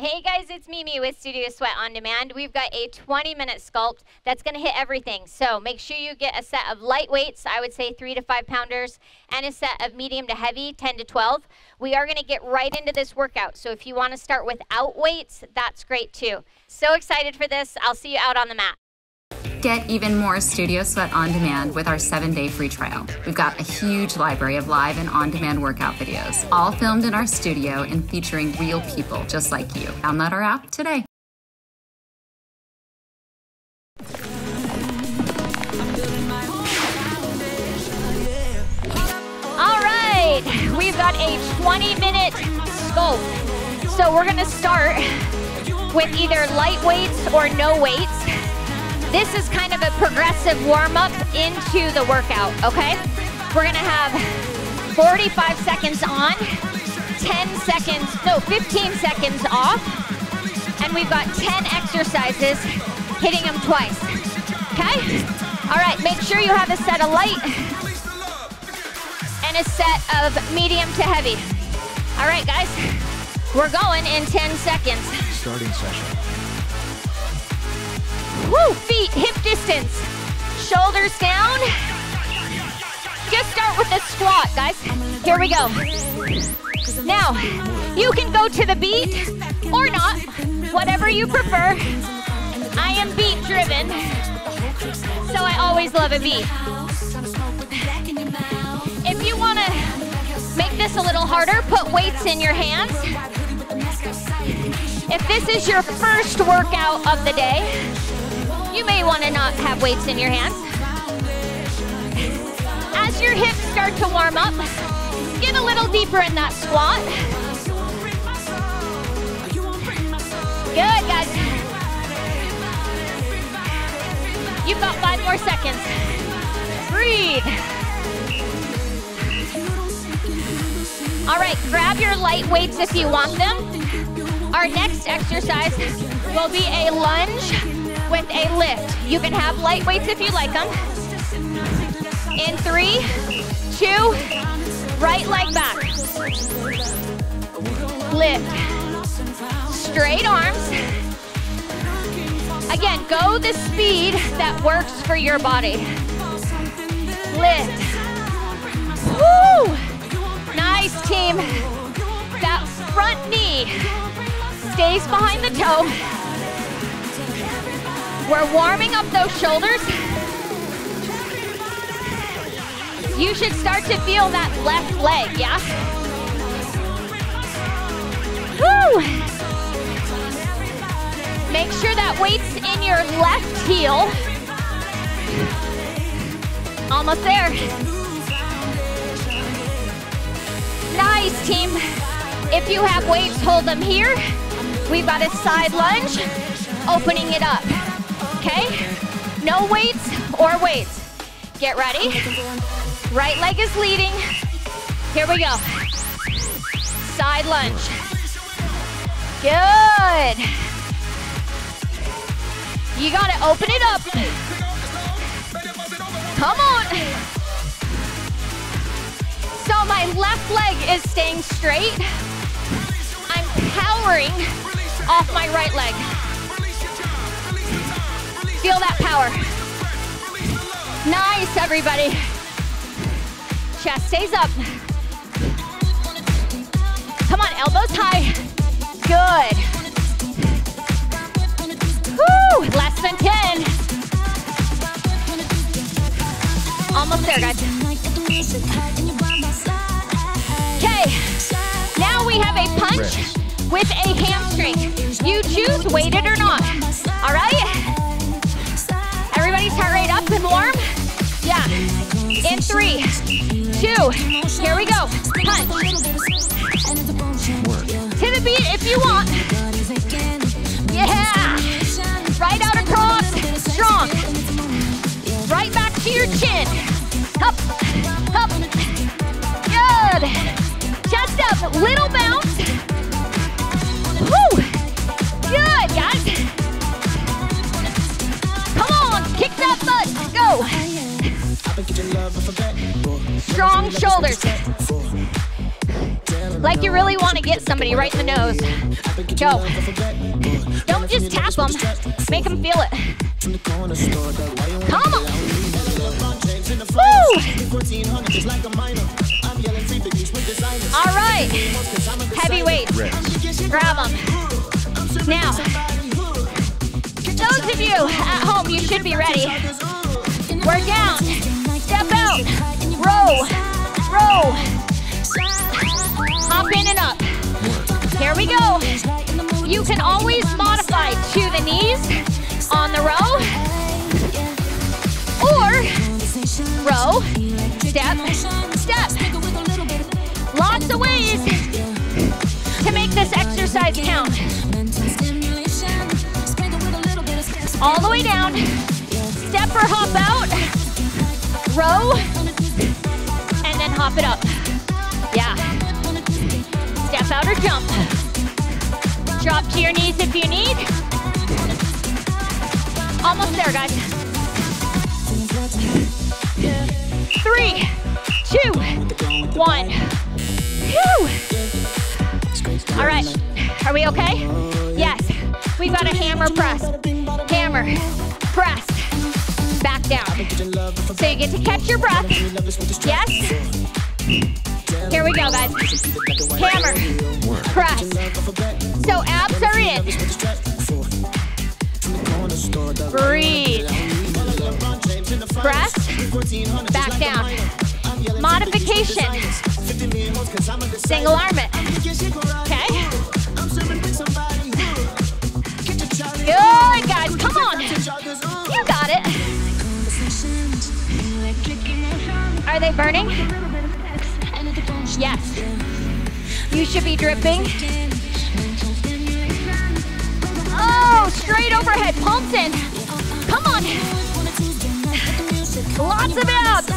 Hey guys, it's Mimi with Studio Sweat On Demand. We've got a 20 minute sculpt that's gonna hit everything. So make sure you get a set of light weights, I would say three to five pounders, and a set of medium to heavy, 10 to 12. We are gonna get right into this workout. So if you wanna start without weights, that's great too. So excited for this. I'll see you out on the mat. Get even more Studio Sweat on demand with our seven day free trial. We've got a huge library of live and on demand workout videos, all filmed in our studio and featuring real people just like you. Download our app today. All right, we've got a 20 minute sculpt. So we're gonna start with either light weights or no weights. This is kind of a progressive warm up into the workout, okay? We're gonna have 45 seconds on, 10 seconds, no, 15 seconds off, and we've got 10 exercises, hitting them twice, okay? All right, make sure you have a set of light and a set of medium to heavy. All right, guys, we're going in 10 seconds. Starting session. Woo, feet hip distance. Shoulders down. Just start with a squat, guys. Here we go. Now, you can go to the beat or not, whatever you prefer. I am beat driven, so I always love a beat. If you want to make this a little harder, put weights in your hands. If this is your first workout of the day, you may want to not have weights in your hands. As your hips start to warm up, get a little deeper in that squat. Good, guys. You've got five more seconds. Breathe. All right, grab your light weights if you want them. Our next exercise will be a lunge with a lift. You can have light weights if you like them. In three, two, right leg back. Lift. Straight arms. Again, go the speed that works for your body. Lift. Woo! Nice, team. That front knee stays behind the toe. We're warming up those shoulders. You should start to feel that left leg, yeah? Woo! Make sure that weight's in your left heel. Almost there. Nice, team. If you have weights, hold them here. We've got a side lunge, opening it up. Okay? No weights or weights. Get ready. Right leg is leading. Here we go. Side lunge. Good. You gotta open it up. Come on. So my left leg is staying straight. I'm powering off my right leg. Feel that power. Nice, everybody. Chest stays up. Come on, elbows high. Good. Woo! Less than 10. Almost there, guys. Okay. Now we have a punch with a hamstring. You choose weighted or not. All right? Three, two, here we go. Punch. To the beat if you want. Yeah. Right out across. Strong. Right back to your chin. Up, up. Good. Chest up. Little bounce. Woo. Good, guys. Come on. Kick that butt. Go. Strong shoulders. Like you really want to get somebody right in the nose. Go. Don't just tap them, make them feel it. Come on. Woo! All right. Heavy weights. Grab them. Now, those of you at home, you should be ready. We're down. Step out. Row. Row. Hop in and up. Here we go. You can always modify to the knees on the row. Or row, step, step. Lots of ways to make this exercise count. All the way down. Step or hop out. Row. Hop it up. Yeah. Step out or jump. Drop to your knees if you need. Almost there, guys. Three, two, one. Whew. All right. Are we okay? Yes. We've got a hammer press. Hammer, press, down. So you get to catch your breath. Yes. Here we go, guys. Hammer, press. So abs are in. Breathe. Press, back down. Modification. Single arm it. Burning? Yes. You should be dripping. Oh, straight overhead, pulse in. Come on. Lots of abs.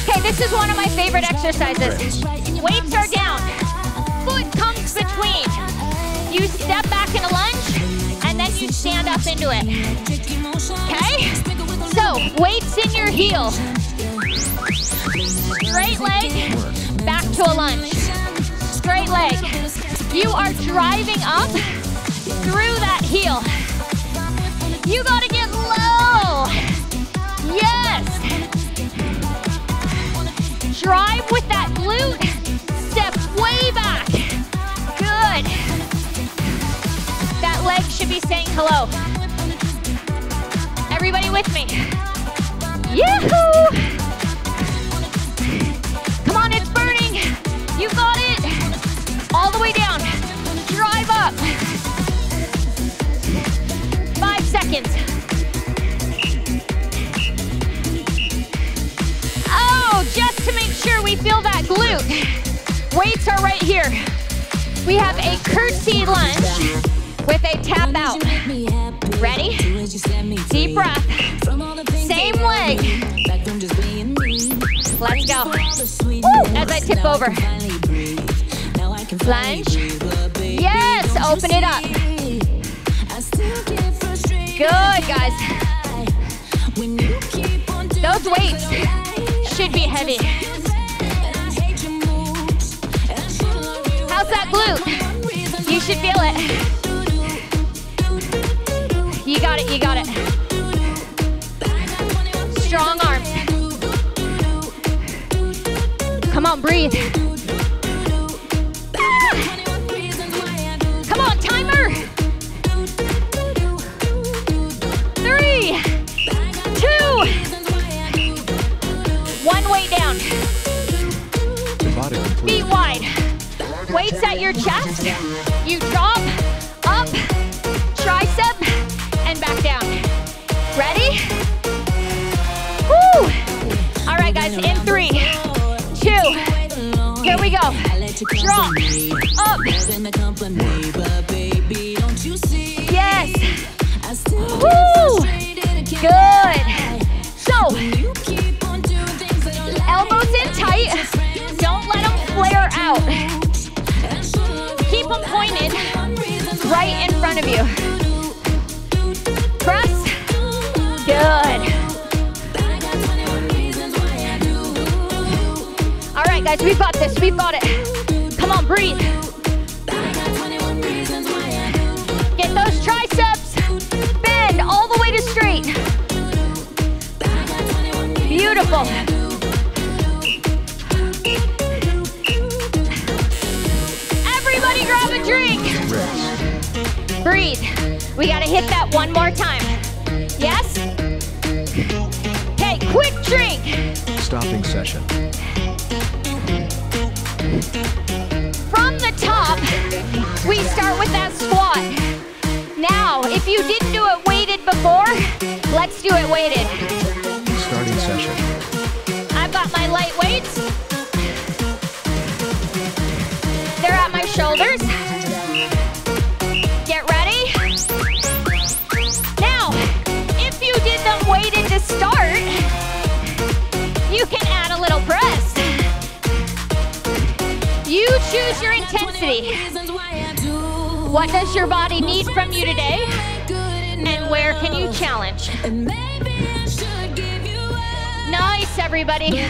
Okay, this is one of my favorite exercises. Weights are down. Foot comes between. You step back in a lunge, and then you stand up into it. Okay? So, weights in your heel. Straight leg, back to a lunge. Straight leg. You are driving up through that heel. You gotta get low. Yes. Drive with that glute. Step way back. Good. That leg should be saying hello. Everybody with me. Yahoo! Come on, it's burning. You got it. All the way down. Drive up. Five seconds. Oh, just to make sure we feel that glute. Weights are right here. We have a curtsy lunge with a tap out. Ready? Deep breath. Same leg. Let's go. Woo, as I tip over. Lunge. Yes, open it up. Good, guys. Those weights should be heavy. How's that glute? You should feel it. You got it, you got it. Strong arms. Come on, breathe. Come on, timer. Three, two, one weight down. Feet wide. Weights at your chest. You drop, up, back down. Ready? Woo! All right, guys, in three, two, here we go. Drop, up. Yes. Woo! Good. So, elbows in tight. Don't let them flare out. Keep them pointed right in front of you. Guys, we've got this. We've got it. Come on, breathe. Get those triceps. Bend all the way to straight. Beautiful. Everybody grab a drink. Breathe. We gotta hit that one more time. Yes? Okay, quick drink. Stopping session. From the top, we start with that squat. Now, if you didn't do it weighted before, let's do it weighted. Starting session. I've got my light weights. They're at my shoulders. Get ready. Now, if you did them weighted to start, Choose your intensity. What does your body need from you today? And where can you challenge? Nice, everybody.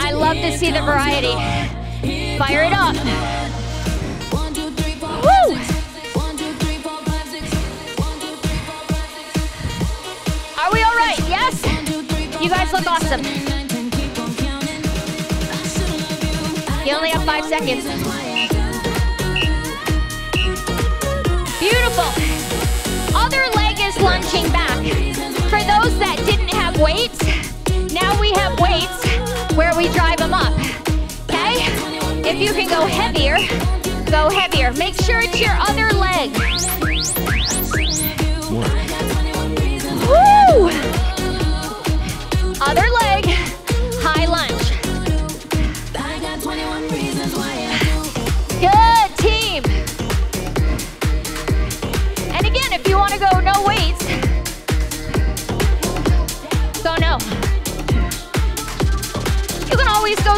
I love to see the variety. Fire it up. Woo! Are we all right? Yes? You guys look awesome. You only have five seconds. Beautiful. Other leg is lunging back. For those that didn't have weights, now we have weights where we drive them up. Okay? If you can go heavier, go heavier. Make sure it's your other leg.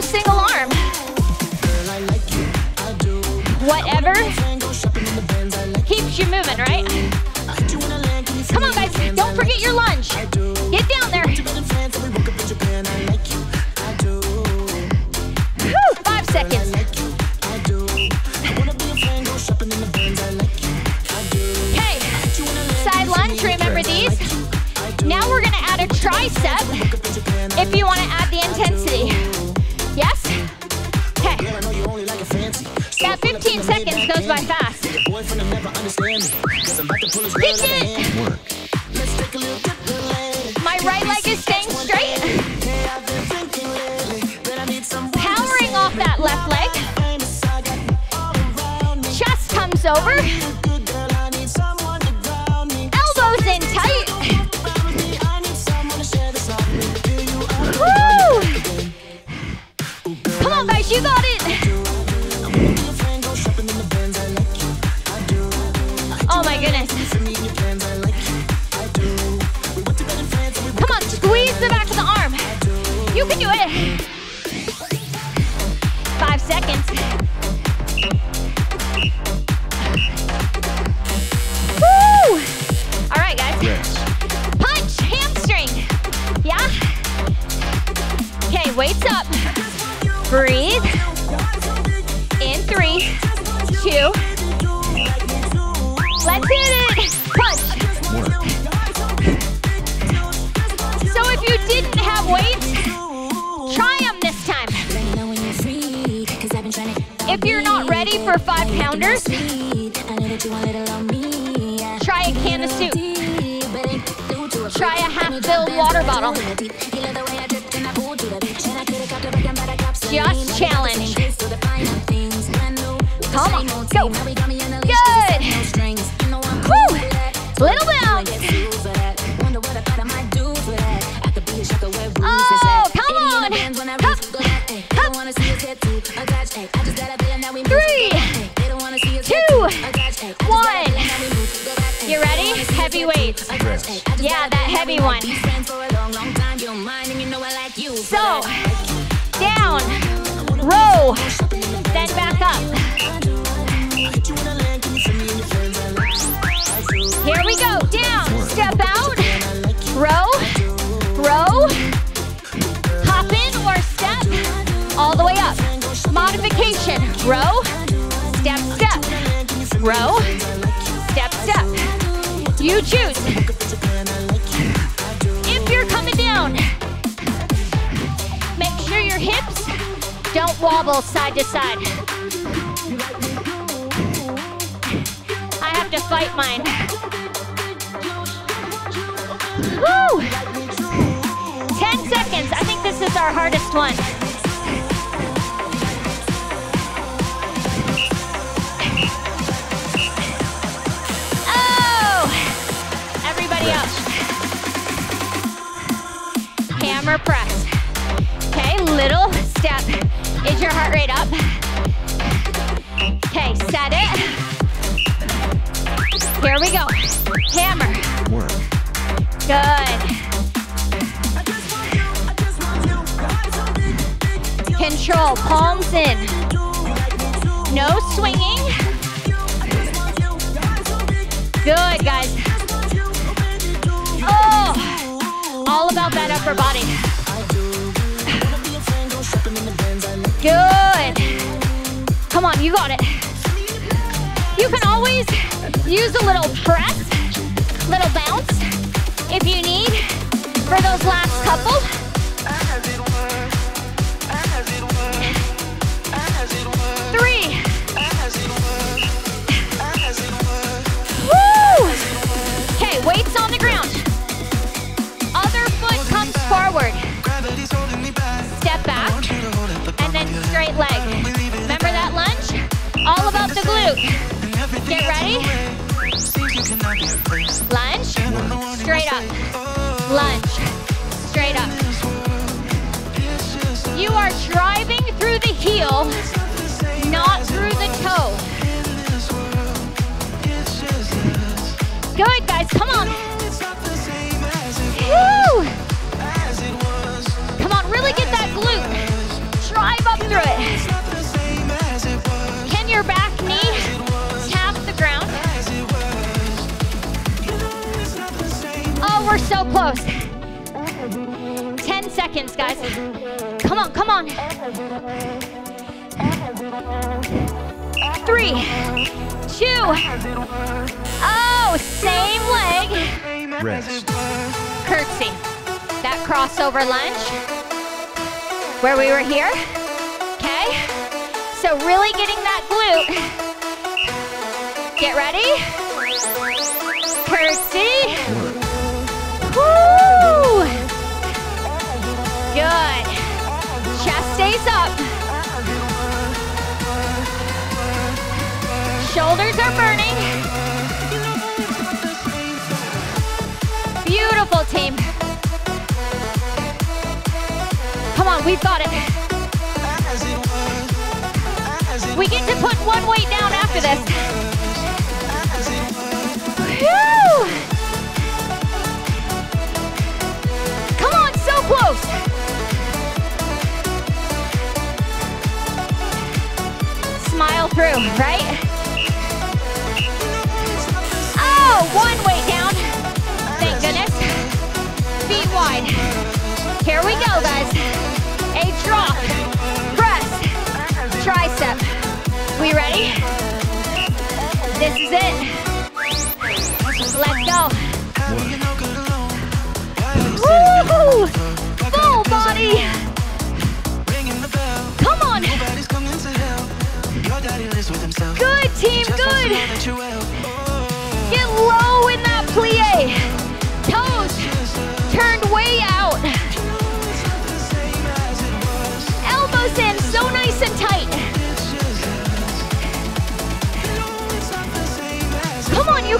Go single arm. Whatever keeps you moving, right? Come on, guys. Don't forget your lunge. It. Work. My right leg is staying straight. Powering off that left leg. Chest comes over. Two. Let's hit it. Punch. So if you didn't have weights, try them this time. If you're not ready for five pounders, try a can of soup. Try a half-filled water bottle. Oh, come on. Hup, hup. Three, two, one. You ready? Heavy weights. Rest. Yeah, that heavy one. Row, step, step. Row, step, step. You choose. If you're coming down, make sure your hips don't wobble side to side. I have to fight mine. Woo! 10 seconds. I think this is our hardest one. Hammer press. Okay, little step. Is your heart rate up? Okay, set it. Here we go. Hammer. Work. Good. Control, palms in. No swinging. Good, guys. All about that upper body. Good. Come on, you got it. You can always use a little press, little bounce if you need for those last couple. Get ready. Lunge. Straight up. Lunge. Straight up. You are driving through the heel, not through the toe. We're so close. 10 seconds, guys. Come on, come on. Three, two. Oh, same leg. Rest. Curtsy. That crossover lunge. Where we were here. Okay. So really getting that glute. Get ready. Curtsy. Good. Chest stays up. Shoulders are burning. Beautiful team. Come on, we've got it. We get to put one weight down after this. Here we go, guys. A drop, press, tricep. We ready? This is it. Let's go. Woo! Full body. Come on. Good team, good. Get low in that plie.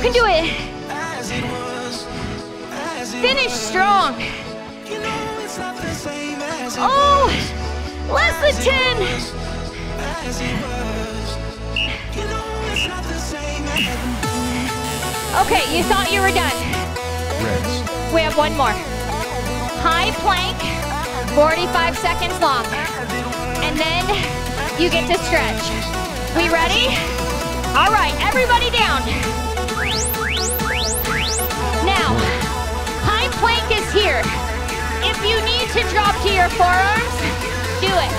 Can do it. Finish strong. Oh, less than 10. Okay, you thought you were done. Rest. We have one more. High plank, 45 seconds long. And then you get to stretch. We ready? All right, everybody down. plank is here. If you need to drop to your forearms, do it.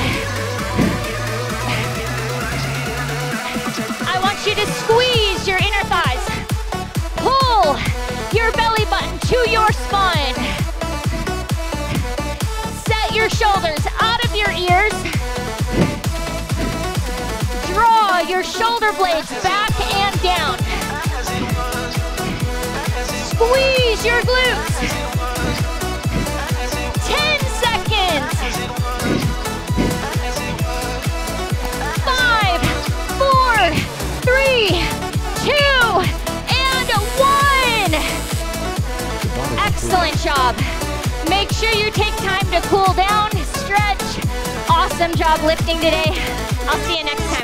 I want you to squeeze your inner thighs. Pull your belly button to your spine. Set your shoulders out of your ears. Draw your shoulder blades back and down. Squeeze your glutes. Excellent job. Make sure you take time to cool down, stretch. Awesome job lifting today. I'll see you next time.